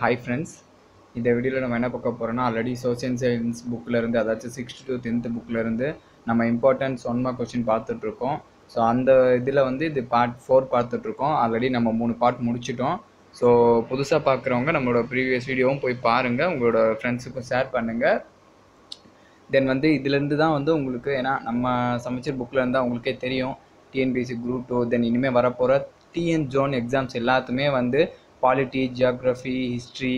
Hi friends இந்த வீடியோவில் நம்ம என்ன பார்க்க போகிறோம்னா ஆல்ரெடி சோசியல் சயின்ஸ் புக்கிலேருந்து அதாச்சும் சிக்ஸ்த் டு டென்த்து புக்கிலேருந்து நம்ம இம்பார்ட்டன்ஸ் ஒன் மார்க் கொஸ்டின் பார்த்துட்ருக்கோம். ஸோ அந்த இதில் வந்து இது பார்ட் ஃபோர் பார்த்துட்ருக்கோம். ஆல்ரெடி நம்ம மூணு பார்ட் முடிச்சிட்டோம். ஸோ புதுசாக பார்க்குறவங்க நம்மளோட ப்ரீவியஸ் வீடியோவும் போய் பாருங்கள் உங்களோட ஃப்ரெண்ட்ஸுக்கும் ஷேர் பண்ணுங்கள் தென் வந்து இதுலேருந்து தான் வந்து உங்களுக்கு ஏன்னா நம்ம சமைச்சர் புக்கில் இருந்தால் உங்களுக்கே தெரியும். டிஎன்பிஎஸ்சி குரூப் டூ தென் இனிமேல் வரப்போகிற டிஎன் ஜோன் எக்ஸாம்ஸ் எல்லாத்துமே வந்து பாலிட்டி ஜியாகிரஃபி ஹிஸ்ட்ரி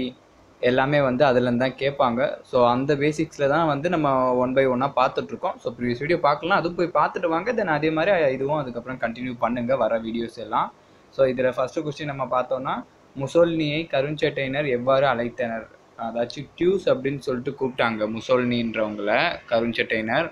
எல்லாமே வந்து அதுலேருந்து தான் கேட்பாங்க. ஸோ அந்த பேசிக்ஸில் தான் வந்து நம்ம ஒன் பை ஒன்னாக பார்த்துட்ருக்கோம். ஸோ ப்ரீவியஸ் வீடியோ பார்க்கலாம். அதுவும் போய் பார்த்துட்டு வாங்க. தென் அதே மாதிரி இதுவும் அதுக்கப்புறம் கண்டினியூ பண்ணுங்கள் வர வீடியோஸ் எல்லாம். ஸோ இதில் ஃபஸ்ட்டு கொஸ்டின் நம்ம பார்த்தோன்னா முசோல்னியை கருஞ்சட்டையினர் எவ்வாறு அழைத்தனர்? அதாச்சும் டியூஸ் அப்படின்னு சொல்லிட்டு கூப்பிட்டாங்க முசோல்னின்றவங்கள கருஞ்சட்டையினர்.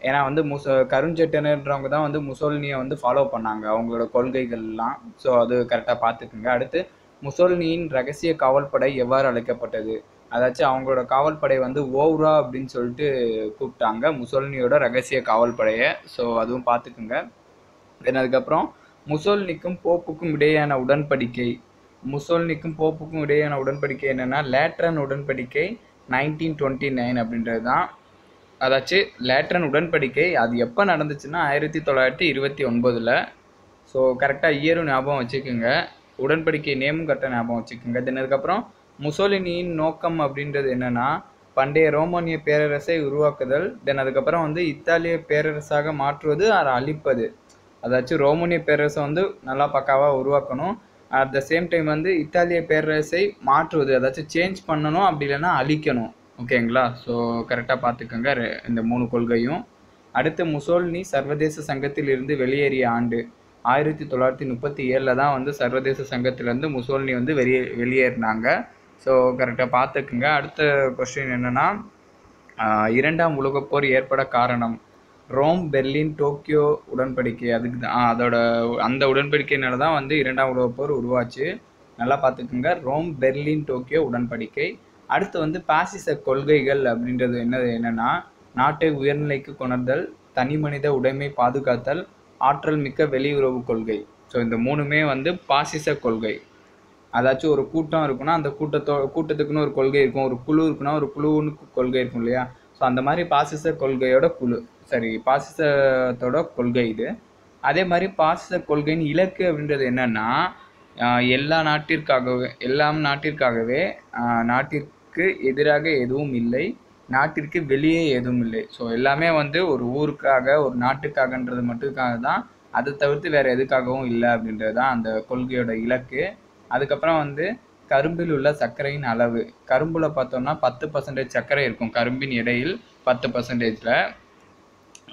ஏன்னா வந்து முச கருஞ்சட்டையினர்ன்றவங்க தான் வந்து முசோல்னியை வந்து ஃபாலோ பண்ணாங்க. அவங்களோட கொள்கைகள்லாம். ஸோ அது கரெக்டாக பார்த்துக்குங்க. அடுத்து முசோல்னியின் ரகசிய காவல்படை எவ்வாறு அழைக்கப்பட்டது? அதாச்சும் அவங்களோட காவல்படை வந்து ஓவ்ரா அப்படின்னு சொல்லிட்டு கூப்பிட்டாங்க. முசோல்னியோட ரகசிய காவல்படையை. ஸோ அதுவும் பார்த்துக்குங்க. தென் அதுக்கப்புறம் முசோல்னிக்கும் போப்புக்கும் இடையேயான உடன்படிக்கை. முசோல்னிக்கும் போப்புக்கும் இடையேயான உடன்படிக்கை என்னென்னா லேட்ரன் உடன்படிக்கை நைன்டீன் டுவெண்ட்டி நைன் அப்படின்றது தான். அதாச்சும் லேட்ரன் உடன்படிக்கை அது எப்போ நடந்துச்சுன்னா ஆயிரத்தி தொள்ளாயிரத்தி இருபத்தி ஒன்பதில். ஸோ கரெக்டாக இயரும் ஞாபகம் வச்சுக்கோங்க. உடன்படிக்கை நேமும் கரெக்டாக ஞாபகம் வச்சுக்கோங்க. தென் அதுக்கப்புறம் முசோலினியின் நோக்கம் அப்படின்றது என்னென்னா பண்டைய ரோமானிய பேரரசை உருவாக்குதல் தென் அதுக்கப்புறம் வந்து இத்தாலிய பேரரசாக மாற்றுவது அதை அழிப்பது. அதாச்சும் ரோமானிய பேரரசை வந்து நல்லா பக்காவாக உருவாக்கணும். அட் த சேம் டைம் வந்து இத்தாலிய பேரரசை மாற்றுவது அதாச்சும் சேஞ்ச் பண்ணணும் அப்படி இல்லைன்னா அழிக்கணும். ஓகேங்களா? ஸோ கரெக்டாக பார்த்துக்கோங்க. இந்த மூணு கொள்கையும். அடுத்து முசோல்னி சர்வதேச சங்கத்தில் இருந்து வெளியேறிய ஆண்டு. ஆயிரத்தி தொள்ளாயிரத்தி முப்பத்தி ஏழில் தான் வந்து சர்வதேச சங்கத்திலேருந்து முசோல்னி வந்து வெளியே வெளியேறினாங்க. ஸோ கரெக்டாக பார்த்துக்குங்க. அடுத்த கொஸ்டின் என்னென்னா இரண்டாம் உலகப்போர் ஏற்பட காரணம் ரோம் பெர்லின் டோக்கியோ உடன்படிக்கை. அதுக்கு தான் அதோட அந்த உடன்படிக்கையினால தான் வந்து இரண்டாம் உலகப்போர் உருவாச்சு. நல்லா பார்த்துக்குங்க. ரோம் பெர்லின் டோக்கியோ உடன்படிக்கை. அடுத்து வந்து பாசிச கொள்கைகள் அப்படின்றது என்னது என்னென்னா நாட்டை உயர்நிலைக்கு கொணர்தல் தனி மனித உடைமை பாதுகாத்தல் ஆற்றல் மிக்க வெளியுறவு கொள்கை. ஸோ இந்த மூணுமே வந்து பாசிச கொள்கை. அதாச்சும் ஒரு கூட்டம் இருக்குன்னா அந்த கூட்டத்தோ கூட்டத்துக்குன்னு ஒரு கொள்கை இருக்கும். ஒரு குழு இருக்குன்னா ஒரு குழுன்னு கொள்கை இருக்கும் இல்லையா? ஸோ அந்த மாதிரி பாசிச கொள்கையோட குழு. சரி பாசிசத்தோட கொள்கை இது. அதே மாதிரி பாசிச கொள்கையின் இலக்கு அப்படின்றது என்னென்னா எல்லா நாட்டிற்காகவே எல்லாம் நாட்டிற்காகவே நாட்டிற்கு எதிராக எதுவும் இல்லை. நாட்டிற்கு வெளியே எதுவும் இல்லை. ஸோ எல்லாமே வந்து ஒரு ஊருக்காக ஒரு நாட்டுக்காகன்றது மட்டுக்காக தான் அதை தவிர்த்து வேறு எதுக்காகவும் இல்லை அப்படின்றது தான் அந்த கொள்கையோட இலக்கு. அதுக்கப்புறம் வந்து கரும்பில் உள்ள சர்க்கரையின் அளவு. கரும்பில் பார்த்தோம்னா பத்து பர்சன்டேஜ் சர்க்கரை இருக்கும் கரும்பின் இடையில் பத்து பர்சன்டேஜில்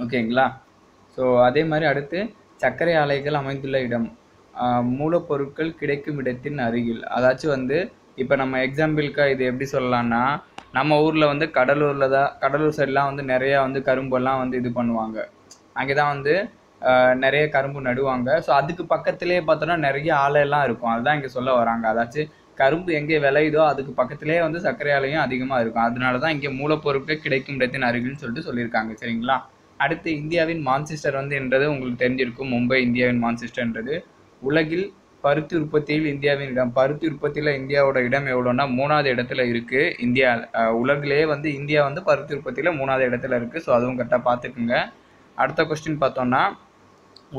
ஓகேங்களா? ஸோ அதே மாதிரி அடுத்து சர்க்கரை ஆலைகள் அமைந்துள்ள இடம். மூலப்பொருட்கள் கிடைக்கும் இடத்தின் அருகில். அதாச்சும் வந்து இப்போ நம்ம எக்ஸாம்பிளுக்காக இது எப்படி சொல்லலாம்னா நம்ம ஊரில் வந்து கடலூரில் தான் கடலூர் சைட்லாம் வந்து நிறையா வந்து கரும்பெல்லாம் வந்து இது பண்ணுவாங்க. அங்கே தான் வந்து நிறைய கரும்பு நடுவாங்க. ஸோ அதுக்கு பக்கத்துலேயே பார்த்தோன்னா நிறைய ஆலையெல்லாம் இருக்கும். அதுதான் இங்கே சொல்ல வராங்க. அதாச்சும் கரும்பு எங்கே விளையுதோ அதுக்கு பக்கத்துலேயே வந்து சர்க்கரை ஆலையும் அதிகமாக இருக்கும். அதனால தான் இங்கே மூலப்பொருட்கள் கிடைக்கும் இடத்தின் அருகில்னு சொல்லிட்டு சொல்லியிருக்காங்க. சரிங்களா? அடுத்து இந்தியாவின் மான்செஸ்டர் வந்து என்றது உங்களுக்கு தெரிஞ்சிருக்கும். மும்பை இந்தியாவின் மான்செஸ்டர்ன்றது உலகில் பருத்தி உற்பத்தியில் இந்தியாவின் இடம். பருத்தி உற்பத்தியில் இந்தியாவோட இடம் எவ்வளோன்னா மூணாவது இடத்துல இருக்குது இந்தியா. உலகிலேயே வந்து இந்தியா வந்து பருத்தி உற்பத்தியில் மூணாவது இடத்துல இருக்குது ஸோ அதுவும் கரெக்டாக பார்த்துக்குங்க. அடுத்த கொஸ்டின் பார்த்தோன்னா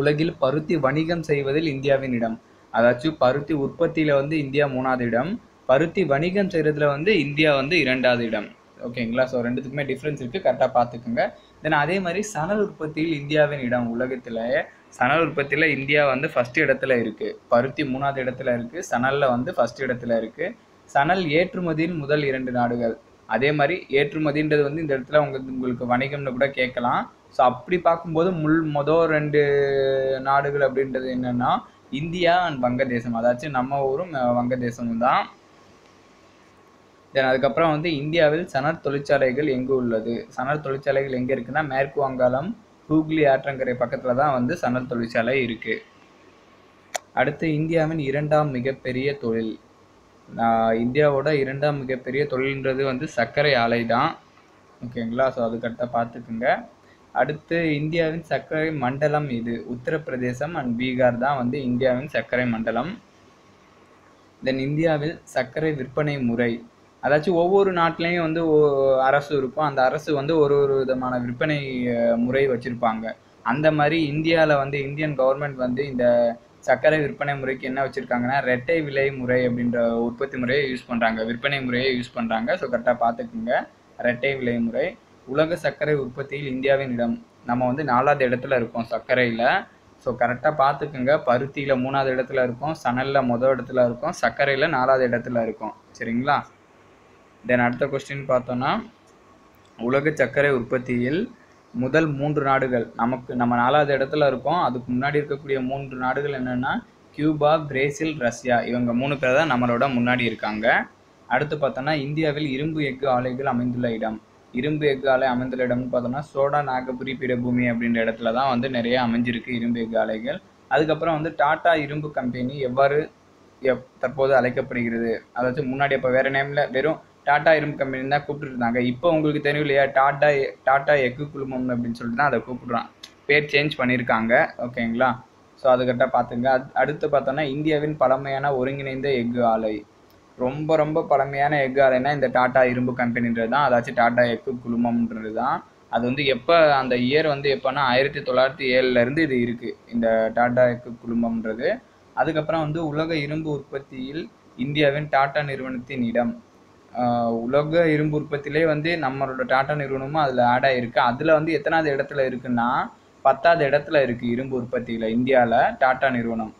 உலகில் பருத்தி வணிகம் செய்வதில் இந்தியாவின் இடம். அதாச்சும் பருத்தி உற்பத்தியில் வந்து இந்தியா மூணாவது இடம். பருத்தி வணிகம் செய்கிறதுல வந்து இந்தியா வந்து இரண்டாவது இடம். ஓகேங்களா ஸோ ரெண்டுத்துக்குமே டிஃப்ரென்ஸ் இருக்குது கரெக்டாக பார்த்துக்குங்க. தென் அதே மாதிரி சணல் உற்பத்தியில் இந்தியாவின் இடம் உலகத்தில். சணல் உற்பத்தியில் இந்தியா வந்து ஃபஸ்ட் இடத்துல இருக்குது பருத்தி மூணாவது இடத்துல இருக்குது சணலில் வந்து ஃபஸ்ட் இடத்துல இருக்குது சணல் ஏற்றுமதியின் முதல் இரண்டு நாடுகள். அதே மாதிரி ஏற்றுமதின்றது வந்து இந்த இடத்துல உங்களுக்கு உங்களுக்கு வணிகம்னு கூட கேட்கலாம். ஸோ அப்படி பார்க்கும்போது முள் மொதல் ரெண்டு நாடுகள் அப்படின்றது என்னென்னா இந்தியா அண்ட் வங்கதேசம். அதாச்சும் நம்ம ஊரும் வங்கதேசமும் தான். தென் அதுக்கப்புறம் வந்து இந்தியாவில் சணல் தொழிற்சாலைகள் எங்கே உள்ளது? சணல் தொழிற்சாலைகள் எங்கே இருக்குன்னா மேற்கு வங்காளம் ஹூக்லி ஆற்றங்கரை பக்கத்தில் தான் வந்து சணல் தொழிற்சாலை இருக்குது அடுத்து இந்தியாவின் இரண்டாம் மிகப்பெரிய தொழில். இந்தியாவோட இரண்டாம் மிகப்பெரிய தொழில்ன்றது வந்து சர்க்கரை ஆலை தான். ஓகேங்களா? ஸோ அதுக்கடுத்த பார்த்துக்குங்க. அடுத்து இந்தியாவின் சர்க்கரை மண்டலம் இது உத்தரப்பிரதேசம் அண்ட் பீகார் தான் வந்து இந்தியாவின் சர்க்கரை மண்டலம். தென் இந்தியாவில் சர்க்கரை விற்பனை முறை. அதாச்சும் ஒவ்வொரு நாட்டிலையும் வந்து அரசு இருக்கும். அந்த அரசு வந்து ஒரு ஒரு விதமான விற்பனை முறை வச்சுருப்பாங்க. அந்த மாதிரி இந்தியாவில் வந்து இந்தியன் கவர்மெண்ட் வந்து இந்த சர்க்கரை விற்பனை முறைக்கு என்ன வச்சுருக்காங்கன்னா ரெட்டை விலை முறை அப்படின்ற உற்பத்தி முறையை யூஸ் பண்ணுறாங்க விற்பனை முறையை யூஸ் பண்ணுறாங்க ஸோ கரெக்டாக பார்த்துக்குங்க. ரெட்டை விலை முறை. உலக சர்க்கரை உற்பத்தியில் இந்தியாவின் இடம். நம்ம வந்து நாலாவது இடத்துல இருக்கோம் சர்க்கரையில். ஸோ கரெக்டாக பார்த்துக்குங்க. பருத்தியில் மூணாவது இடத்துல இருக்கும். சணலில் மொதல் இடத்துல இருக்கும். சர்க்கரையில் நாலாவது இடத்துல இருக்கும். சரிங்களா? தென் அடுத்த கொஸ்டின் பார்த்தோன்னா உலக சர்க்கரை உற்பத்தியில் முதல் மூன்று நாடுகள் நமக்கு நம்ம நாலாவது இடத்துல இருக்கோம். அதுக்கு முன்னாடி இருக்கக்கூடிய மூன்று நாடுகள் என்னென்னா கியூபா பிரேசில் ரஷ்யா. இவங்க மூணு பேர் தான் நம்மளோட முன்னாடி இருக்காங்க. அடுத்து பார்த்தோன்னா இந்தியாவில் இரும்பு எஃகு ஆலைகள் அமைந்துள்ள இடம். இரும்பு எஃகு ஆலை அமைந்துள்ள இடம்னு பார்த்தோன்னா சோடா நாகபுரி பீடபூமி அப்படின்ற இடத்துல தான் வந்து நிறைய அமைஞ்சிருக்கு இரும்பு எஃகு ஆலைகள். அதுக்கப்புறம் வந்து டாடா இரும்பு கம்பெனி எவ்வாறு எப் தற்போது அழைக்கப்படுகிறது? அதாச்சும் முன்னாடி அப்போ வேறு நேமில் வெறும் டாடா இரும்பு கம்பெனி தான் கூப்பிட்டுருந்தாங்க. இப்போ உங்களுக்கு தெரியும் இல்லையா டாடா டாட்டா டாடா எஃகு குழுமம் அப்படின்னு சொல்லிட்டு தான் அதை கூப்பிடுறான். பேர் சேஞ்ச் பண்ணியிருக்காங்க ஓகேங்களா? ஸோ அது கரெக்டாக பார்த்துங்க. அடுத்து பார்த்தோன்னா இந்தியாவின் பழமையான ஒருங்கிணைந்த எஃகு ஆலை. ரொம்ப ரொம்ப பழமையான எஃகு ஆலைனா இந்த டாடா இரும்பு கம்பெனின்றது தான். அதாச்சும் டாடா எஃகு குழுமம்ன்றது தான். அது வந்து எப்போ அந்த இயர் வந்து எப்போனா ஆயிரத்தி தொள்ளாயிரத்தி ஏழுலேருந்து இது இருக்குது இந்த டாடா எஃகு குழுமம்ன்றது. அதுக்கப்புறம் வந்து உலக இரும்பு உற்பத்தியில் இந்தியாவின் டாடா நிறுவனத்தின் இடம். உலக இரும்பு உற்பத்தியிலே வந்து நம்மளோட டாடா நிறுவனமும் அதில் ஆட் ஆகிருக்கு அதில் வந்து எத்தனாவது இடத்துல இருக்குன்னா பத்தாவது இடத்துல இருக்குது இரும்பு உற்பத்தியில் இந்தியாவில் டாடா நிறுவனம்.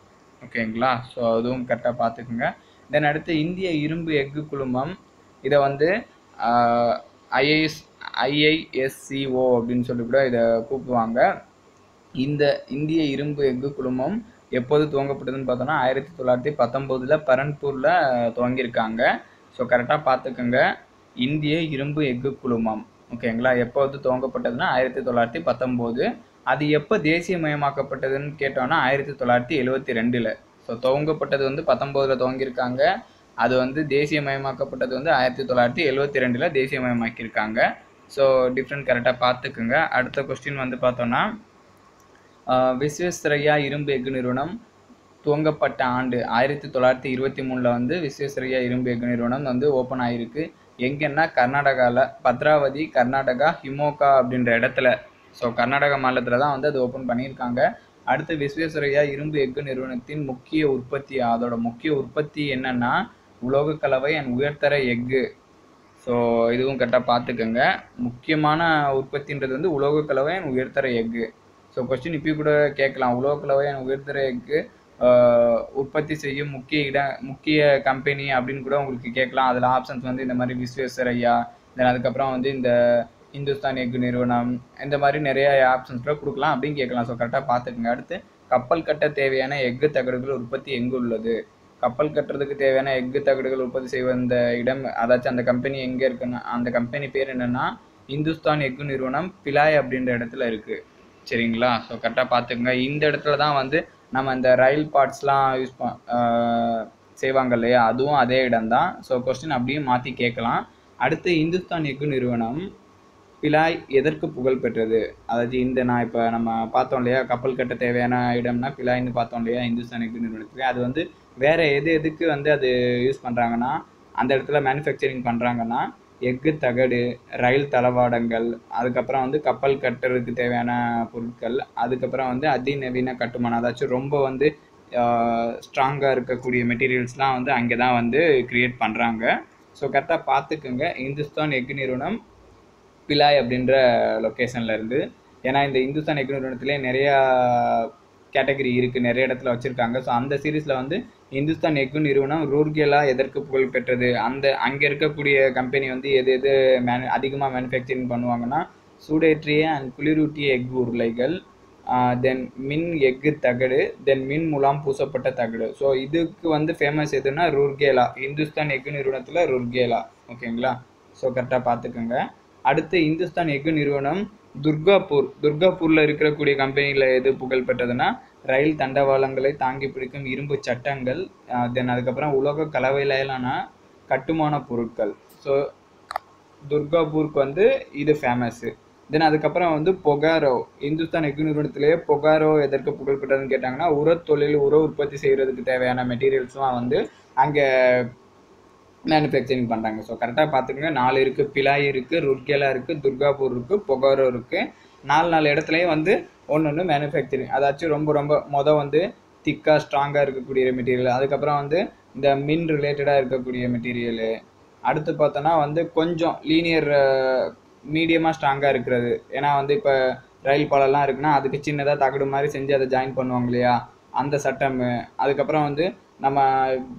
ஓகேங்களா ஸோ அதுவும் கரெக்டாக பார்த்துக்குங்க. தென் அடுத்து இந்திய இரும்பு எஃகு குழுமம். இதை வந்து ஐஏஎஸ் ஐஐஎஸ்சிஓ அப்படின்னு சொல்லி கூட இதை கூப்பிடுவாங்க. இந்த இந்திய இரும்பு எஃகு குழுமம் எப்போது துவங்கப்பட்டதுன்னு பார்த்தோன்னா ஆயிரத்தி தொள்ளாயிரத்தி பத்தொம்போதில் பரன்பூரில் துவங்கியிருக்காங்க. ஸோ கரெக்டாக பார்த்துக்கோங்க. இந்திய இரும்பு எஃகு குழுமம். ஓகேங்களா எப்போ வந்து துவங்கப்பட்டதுன்னா ஆயிரத்தி தொள்ளாயிரத்தி பத்தொம்போது. அது எப்போ தேசியமயமாக்கப்பட்டதுன்னு கேட்டோன்னா ஆயிரத்தி தொள்ளாயிரத்தி எழுவத்தி ரெண்டில். ஸோ துவங்கப்பட்டது வந்து பத்தொம்போதில் துவங்கியிருக்காங்க. அது வந்து தேசியமயமாக்கப்பட்டது வந்து ஆயிரத்தி தொள்ளாயிரத்தி எழுவத்தி ரெண்டில் தேசியமயமாக்கியிருக்காங்க. ஸோ டிஃப்ரெண்ட் கரெக்டாக பார்த்துக்குங்க. அடுத்த கொஸ்டின் வந்து பார்த்தோன்னா ஆஹ் விஸ்வேஸ்வரையா இரும்பு எஃகு நிறுவனம். துவங்கப்பட்ட ஆண்டு ஆயிரத்தி தொள்ளாயிரத்தி இருபத்தி மூணில் வந்து விஸ்வேஸ்வரய்யா இரும்பு எஃகு நிறுவனம் வந்து ஓப்பன் ஆகிருக்கு எங்கன்னா கர்நாடகாவில் பத்ராவதி கர்நாடகா ஹிமோகா அப்படின்ற இடத்துல. ஸோ கர்நாடகா மாநிலத்தில் தான் வந்து அது ஓப்பன் பண்ணியிருக்காங்க. அடுத்து விஸ்வேஸ்வரையா இரும்பு எஃகு நிறுவனத்தின் முக்கிய உற்பத்தி அதோட முக்கிய உற்பத்தி என்னன்னா உலோக கலவை அண்ட் உயர்தர எஃகு. ஸோ இதுவும் கரெக்டாக பார்த்துக்கோங்க. முக்கியமான உற்பத்தின்றது வந்து உலோக கலவை அண்ட் உயர்தர எஃகு. ஸோ கொஸ்டின் இப்போ கூட கேட்கலாம். உலோக கலவை அண்ட் உயர்தர எஃகு உற்பத்தி செய்யும் முக்கிய இட முக்கிய கம்பெனி அப்படின்னு கூட உங்களுக்கு கேட்கலாம். அதில் ஆப்ஷன்ஸ் வந்து இந்த மாதிரி விஸ்வேஸ்வரையா தென் அதுக்கப்புறம் வந்து இந்த இந்துஸ்தான் எஃகு நிறுவனம் இந்த மாதிரி நிறைய ஆப்ஷன்ஸ் கூட கொடுக்கலாம் அப்படின்னு கேட்கலாம். ஸோ கரெக்டாக பார்த்துக்குங்க. அடுத்து கப்பல் கட்ட தேவையான எஃகு தகடுகள் உற்பத்தி எங்கு உள்ளது? கப்பல் கட்டுறதுக்கு தேவையான எஃகு தகடுகள் உற்பத்தி செய்வ இந்த இடம் அதாச்சும் அந்த கம்பெனி எங்கே இருக்குன்னா அந்த கம்பெனி பேர் என்னென்னா இந்துஸ்தான் எஃகு நிறுவனம் பிலாய் அப்படின்ற இடத்துல இருக்குது சரிங்களா? ஸோ கரெக்டாக பார்த்துக்குங்க. இந்த இடத்துல தான் வந்து நம்ம இந்த ரயில் பார்ட்ஸ்லாம் யூஸ் ப செய்வாங்க இல்லையா? அதுவும் அதே இடம்தான். ஸோ கொஸ்டின் அப்படியே மாற்றி கேட்கலாம். அடுத்து இந்துஸ்தான் எஃகு நிறுவனம் பிலாய் எதற்கு புகழ் பெற்றது? அதாவது இந்த நான் இப்போ நம்ம பார்த்தோம் இல்லையா? கப்பல் கட்ட தேவையான இடம்னா பிலாய்னு பார்த்தோம் இல்லையா? இந்துஸ்தான் எஃகு நிறுவனத்துக்கு. அது வந்து வேறு எது எதுக்கு வந்து அது யூஸ் பண்ணுறாங்கன்னா அந்த இடத்துல மேனுஃபேக்சரிங் பண்ணுறாங்கன்னா எஃகு தகடு ரயில் தளவாடங்கள் அதுக்கப்புறம் வந்து கப்பல் கட்டுறதுக்கு தேவையான பொருட்கள் அதுக்கப்புறம் வந்து அதிநவீன கட்டுமானம். அதாச்சும் ரொம்ப வந்து ஸ்ட்ராங்காக இருக்கக்கூடிய மெட்டீரியல்ஸ்லாம் வந்து அங்கே தான் வந்து கிரியேட் பண்ணுறாங்க ஸோ கரெக்டாக பார்த்துக்குங்க இந்துஸ்தான் எஃகு நிறுவனம் பிலாய் அப்படின்ற லொக்கேஷனில் இருந்து. ஏன்னா இந்த இந்துஸ்தான் எஃகு நிறுவனத்திலே நிறையா கேட்டகரி இருக்குது நிறைய இடத்துல வச்சுருக்காங்க. ஸோ அந்த சீரீஸில் வந்து இந்துஸ்தான் எஃகு நிறுவனம் ரூர்கேலா எதற்கு புகழ் பெற்றது? அந்த அங்கே இருக்கக்கூடிய கம்பெனி வந்து எது எது மேனு அதிகமாக மேனுஃபேக்சரிங் பண்ணுவாங்கன்னா சூடேற்றிய அண்ட் குளிரூட்டிய எஃகு உருளைகள் தென் மின் எஃகு தகடு தென் மின் முலாம் பூசப்பட்ட தகடு. ஸோ இதுக்கு வந்து ஃபேமஸ் எதுனா ரூர்கேலா. இந்துஸ்தான் எஃகு நிறுவனத்தில் ரூர்கேலா. ஓகேங்களா? ஸோ கரெக்டாக பார்த்துக்கோங்க அடுத்து இந்துஸ்தான் எஃகு நிறுவனம் துர்காப்பூர். துர்காப்பூரில் இருக்கக்கூடிய கம்பெனியில் எது புகழ் பெற்றதுன்னா ரயில் தண்டவாளங்களை தாங்கி பிடிக்கும் இரும்பு சட்டங்கள் தென் அதுக்கப்புறம் உலோக கலவையிலான கட்டுமான பொருட்கள். ஸோ துர்காபூருக்கு வந்து இது ஃபேமஸ்ஸு தென் அதுக்கப்புறம் வந்து பொகாரோ இந்துஸ்தான் எஃகு நிறுவனத்திலேயே பொகாரோ எதற்கு புகழ்பெற்றதுன்னு கேட்டாங்கன்னா உரத் தொழில் உர உற்பத்தி செய்கிறதுக்கு தேவையான மெட்டீரியல்ஸ்லாம் வந்து அங்கே மேனுஃபேக்சரிங் பண்ணுறாங்க ஸோ கரெக்டாக பார்த்துக்கோங்க நாலு இருக்குது பிலாய் இருக்குது ருட்கேலா இருக்குது துர்காபூர் இருக்குது பொகாரோ இருக்குது நாலு நாலு இடத்துலையும் வந்து ஒன்று ஒன்று மேனுஃபேக்சரிங் அதாச்சும் ரொம்ப ரொம்ப மொதல் வந்து திக்காக ஸ்ட்ராங்காக இருக்கக்கூடிய மெட்டீரியல் அதுக்கப்புறம் வந்து இந்த மின் ரிலேட்டடாக இருக்கக்கூடிய மெட்டீரியலு அடுத்து பார்த்தோன்னா வந்து கொஞ்சம் லீனியர் மீடியமாக ஸ்ட்ராங்காக இருக்கிறது. ஏன்னா வந்து இப்போ ரயில் பாலம்லாம் இருக்குன்னா அதுக்கு சின்னதாக தகடு மாதிரி செஞ்சு அதை ஜாயின் பண்ணுவாங்க இல்லையா? அந்த சட்டம். அதுக்கப்புறம் வந்து நம்ம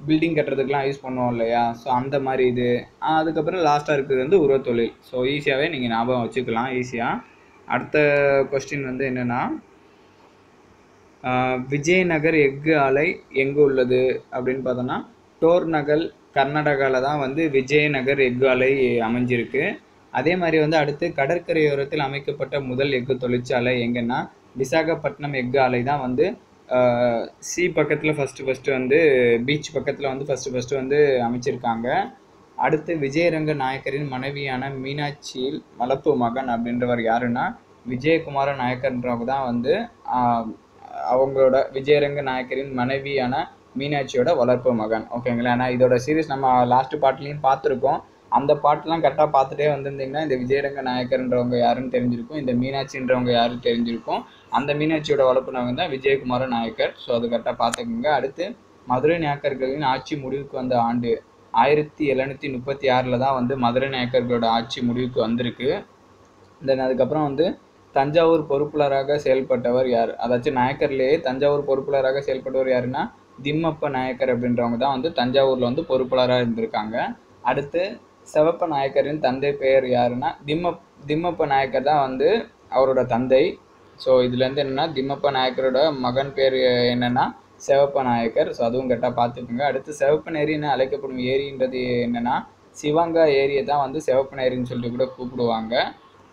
பில்டிங் கட்டுறதுக்குலாம் யூஸ் பண்ணுவோம் இல்லையா? ஸோ அந்த மாதிரி இது. அதுக்கப்புறம் லாஸ்ட்டாக இருக்கிறது வந்து உரத்தொழில். ஸோ ஈஸியாகவே நீங்கள் ஞாபகம் வச்சுக்கலாம். ஈஸியாக அடுத்த கொஸ்டின் வந்து என்னென்னா விஜயநகர் எஃகு ஆலை எங்கே உள்ளது அப்படின்னு பார்த்தோன்னா டோர் நகல் கர்நாடகாவில் தான் வந்து விஜயநகர் எஃகு ஆலை அமைஞ்சிருக்கு. அதே மாதிரி வந்து அடுத்து கடற்கரையோரத்தில் அமைக்கப்பட்ட முதல் எஃகு தொழிற்சாலை எங்கன்னா விசாகப்பட்டினம் எஃகு ஆலை தான் வந்து சி பக்கத்தில் ஃபஸ்ட்டு ஃபஸ்ட்டு வந்து பீச் பக்கத்தில் வந்து ஃபஸ்ட்டு ஃபஸ்ட்டு வந்து அமைச்சிருக்காங்க. அடுத்து விஜயரங்க நாயக்கரின் மனைவியான மீனாட்சியில் வளர்ப்பு மகன் அப்படின்றவர் யாருன்னா விஜயகுமார நாயக்கர்ன்றவங்க தான் வந்து அவங்களோட விஜயரங்க நாயக்கரின் மனைவியான மீனாட்சியோட வளர்ப்பு மகன். ஓகேங்களா? ஏன்னா இதோட சீரீஸ் நம்ம லாஸ்ட் பாட்லேயும் பார்த்துருக்கோம். அந்த பாட்டெலாம் கரெக்டாக பார்த்துட்டே வந்திருந்தீங்கன்னா இந்த விஜயரங்க நாயக்கர்ன்றவங்க யாருன்னு தெரிஞ்சிருக்கும். இந்த மீனாட்சின்றவங்க யாருன்னு தெரிஞ்சிருக்கும். அந்த மீனாட்சியோட வளர்ப்புனவங்க தான் விஜயகுமார நாயக்கர். ஸோ அது கரெக்டாக பார்த்துக்கோங்க. அடுத்து மதுரை நாயக்கர்களின் ஆட்சி முடிவுக்கு வந்த ஆண்டு. ஆயிரத்தி எழுநூற்றி முப்பத்தி ஆறில் தான் வந்து மதுரை நாயக்கர்களோட ஆட்சி முடிவுக்கு வந்திருக்கு. தென் அதுக்கப்புறம் வந்து தஞ்சாவூர் பொறுப்புலராக செயல்பட்டவர் யார்? அதாச்சும் நாயக்கர்லேயே தஞ்சாவூர் பொறுப்புலராக செயல்பட்டவர் யாருன்னா திம்மப்ப நாயக்கர் அப்படின்றவங்க தான் வந்து தஞ்சாவூரில் வந்து பொறுப்பாளராக இருந்திருக்காங்க. அடுத்து சிவப்ப நாயக்கரின் தந்தை பெயர் யாருன்னா திம்ம திம்மப்ப நாயக்கர் தான் வந்து அவரோட தந்தை. ஸோ இதுலேருந்து என்னென்னா திம்மப்ப நாயக்கரோட மகன் பேர் என்னென்னா சிவப்ப நாயக்கர். ஸோ அதுவும் கரெக்டாக பார்த்துக்கோங்க. அடுத்து சிவப்பநேரின்னு அழைக்கப்படும் ஏரின்றது என்னென்னா சிவங்கா ஏரியை தான் வந்து சிவப்பநேரின்னு சொல்லிட்டு கூட கூப்பிடுவாங்க.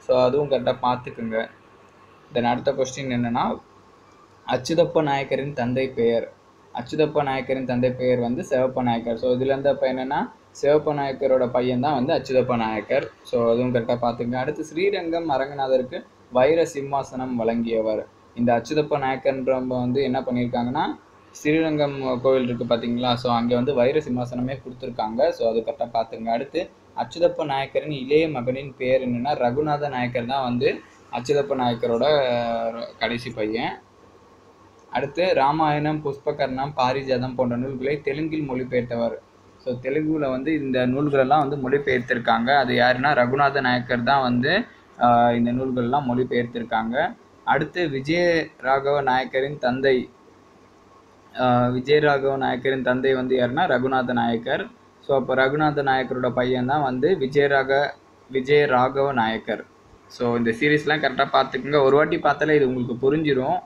ஸோ அதுவும் கரெக்டாக பார்த்துக்குங்க. தென் அடுத்த கொஸ்டின் என்னென்னா அச்சுதப்ப நாயக்கரின் தந்தை பெயர். அச்சுதப்ப நாயக்கரின் தந்தை பெயர் வந்து சிவப்ப நாயக்கர். ஸோ இதுலேருந்து அப்போ என்னென்னா சிவப்ப நாயக்கரோட பையன் தான் வந்து அச்சுதப்ப நாயக்கர். ஸோ அதுவும் கரெக்டாக பார்த்துங்க அடுத்து ஸ்ரீரங்கம் அரங்கநாதருக்கு வைர சிம்மாசனம் வழங்கியவர். இந்த அச்சுதப்ப நாயக்கர்ன்றவங்க வந்து என்ன பண்ணியிருக்காங்கன்னா ஸ்ரீரங்கம் கோவில் இருக்குது பார்த்தீங்களா ஸோ அங்கே வந்து வைர சிம்மாசனமே கொடுத்துருக்காங்க. ஸோ அது கரெக்டாக பார்த்துங்க அடுத்து அச்சுதப்ப நாயக்கரின் இளைய மகனின் பேர் என்னென்னா ரகுநாத நாயக்கர் தான் வந்து அச்சுதப்ப நாயக்கரோட கடைசி பையன். அடுத்து ராமாயணம் புஷ்பகர்ணம் பாரிஜாதம் போன்ற நூல்களை தெலுங்கில் மொழிபெயர்த்தவர். ஸோ தெலுங்குல வந்து இந்த நூல்களெல்லாம் வந்து மொழிபெயர்த்திருக்காங்க. அது யாருன்னா ரகுநாத நாயக்கர் தான் வந்து இந்த நூல்கள்லாம் மொழிபெயர்த்திருக்காங்க. அடுத்து விஜய ராகவ நாயக்கரின் தந்தை விஜய் ராகவ நாயக்கரின் தந்தை வந்து யாருன்னா ரகுநாத நாயக்கர். ஸோ அப்போ ரகுநாத நாயக்கரோட பையன் தான் வந்து விஜயராக விஜய் ராகவ நாயக்கர். ஸோ இந்த சீரீஸ்லாம் கரெக்டாக பார்த்துக்குங்க. ஒரு வாட்டி பார்த்தாலே இது உங்களுக்கு புரிஞ்சிடும்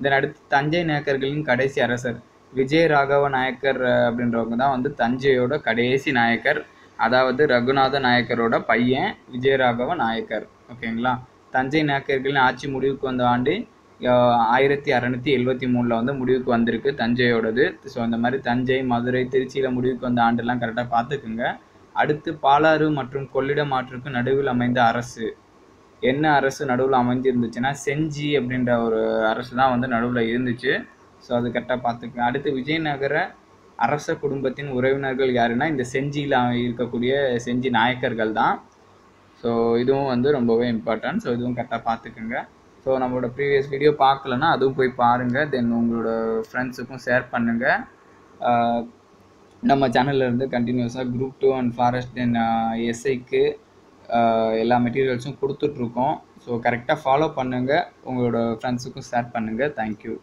தென் அடுத்து தஞ்சை நாயக்கர்களின் கடைசி அரசர். விஜய் ராகவ நாயக்கர் அப்படின்றவங்க தான் வந்து தஞ்சையோட கடைசி நாயக்கர். அதாவது ரகுநாத நாயக்கரோட பையன் விஜயராகவ நாயக்கர். ஓகேங்களா தஞ்சை நாயக்கர்களின் ஆட்சி முடிவுக்கு வந்த ஆண்டு ஆயிரத்தி அறநூற்றி எழுபத்தி மூணில் வந்து முடிவுக்கு வந்திருக்கு தஞ்சையோடது. ஸோ இந்த மாதிரி தஞ்சை மதுரை திருச்சியில் முடிவுக்கு வந்த ஆண்டெல்லாம் கரெக்டாக பார்த்துக்குங்க. அடுத்து பாலாறு மற்றும் கொள்ளிடம் ஆற்றுக்கு நடுவில் அமைந்த அரசு. என்ன அரசு நடுவில் அமைஞ்சிருந்துச்சுன்னா செஞ்சி அப்படின்ற ஒரு அரசு தான் வந்து நடுவில் இருந்துச்சு. ஸோ அது கரெக்டாக பார்த்துக்கங்க. அடுத்து விஜயநகர அரச குடும்பத்தின் உறவினர்கள் யாருன்னா இந்த செஞ்சியில் இருக்கக்கூடிய செஞ்சி நாயக்கர்கள் தான். ஸோ இதுவும் வந்து ரொம்பவே இம்பார்ட்டன்ட் ஸோ இதுவும் கரெக்டாக பார்த்துக்குங்க. ஸோ நம்மளோட ப்ரீவியஸ் வீடியோ பார்க்கலன்னா அதுவும் போய் பாருங்கள் தென் உங்களோட ஃப்ரெண்ட்ஸுக்கும் ஷேர் பண்ணுங்கள் நம்ம சேனலில் இருந்து கண்டினியூஸாக group two and forest then எஸ்ஐக்கு எல்லா மெட்டீரியல்ஸும் கொடுத்துட்ருக்கோம். ஸோ கரெக்டாக ஃபாலோ பண்ணுங்கள் உங்களோட ஃப்ரெண்ட்ஸுக்கும் ஷேர் பண்ணுங்கள் தேங்க்யூ